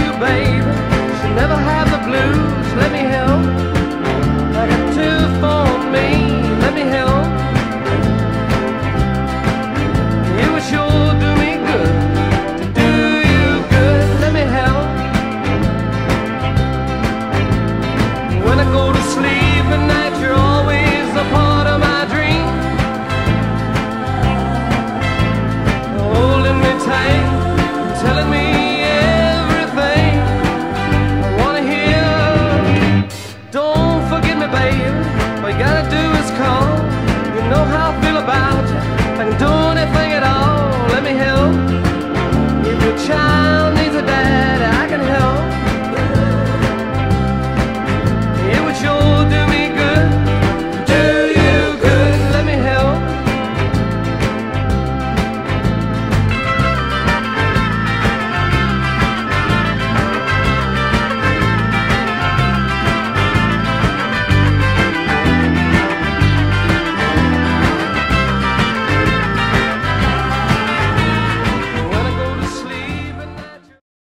you, babe. Should never have the blues. Let me help. I got two phones.